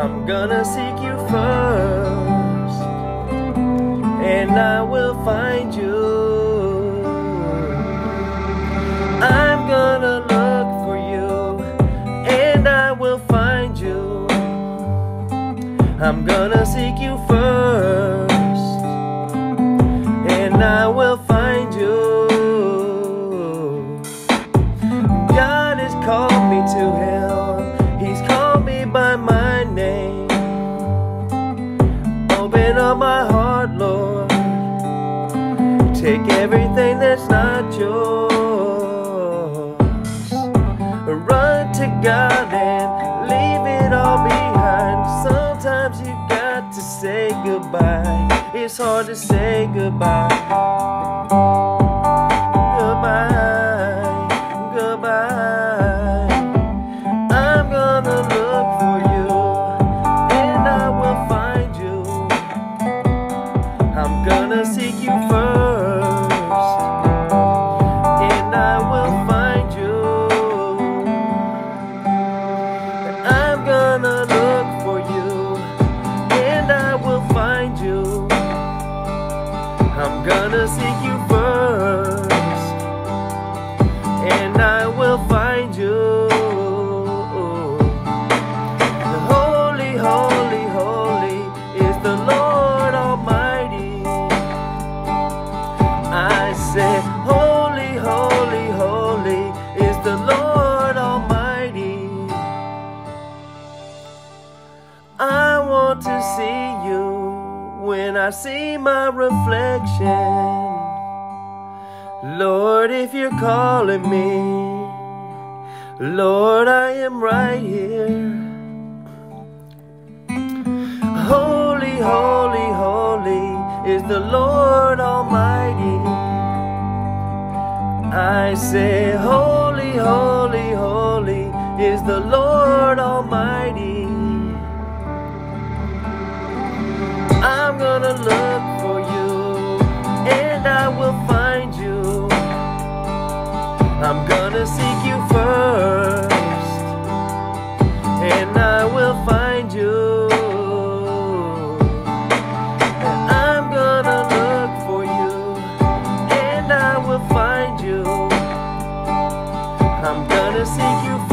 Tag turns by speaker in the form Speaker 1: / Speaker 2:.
Speaker 1: I'm gonna seek you first, and I will find you. I'm gonna look for you, and I will find you. I'm gonna seek you first, and I will find you. God has called me to Him, Up my heart, Lord. Take everything that's not yours. Run to God and leave it all behind. Sometimes you got to say goodbye. It's hard to say. Goodbye, gonna seek you first and I will find you. Holy, holy, holy is the Lord Almighty. I say, Holy, holy, holy is the Lord Almighty. I want to see you when I see my reflection. Lord, if you're calling me, Lord, I am right here. Holy, holy, holy is the Lord Almighty. I say, Holy, holy, holy is the Lord Almighty. you. I'm gonna seek you.